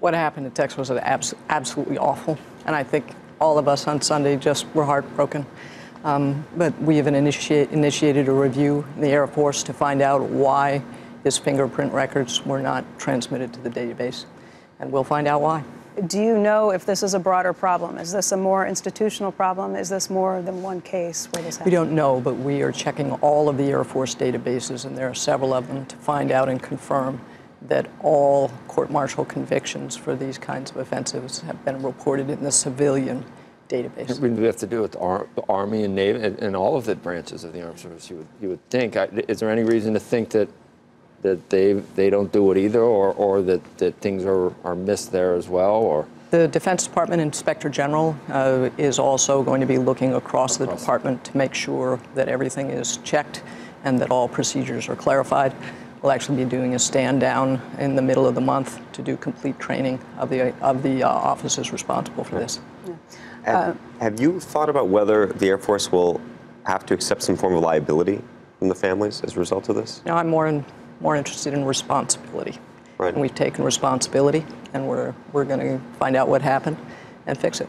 What happened at Texas was abs- absolutely awful, and I think all of us on Sunday just were heartbroken. Um, but we have initiate, initiated a review in the Air Force to find out why his fingerprint records were not transmitted to the database, and we'll find out why. Do you know if this is a broader problem? Is this a more institutional problem? Is this more than one case where this happened? We don't know, but we are checking all of the Air Force databases, and there are several of them, to find out and confirm that all court-martial convictions for these kinds of offenses have been reported in the civilian database. We have to do with the, Army and Navy and, and all of the branches of the armed service. You would, you would think. I, is there any reason to think that that they they don't do it either, or, or that, that things are, are missed there as well, or The Defense Department Inspector General uh, is also going to be looking across the department to make sure that everything is checked and that all procedures are clarified. We'll actually be doing a stand down in the middle of the month to do complete training of the of the uh, officers responsible for this. Have, have you thought about whether the Air Force will have to accept some form of liability from the families as a result of this? No, I'm more in, more interested in responsibility. Right. And we've taken responsibility, and we're we're going to find out what happened and fix it.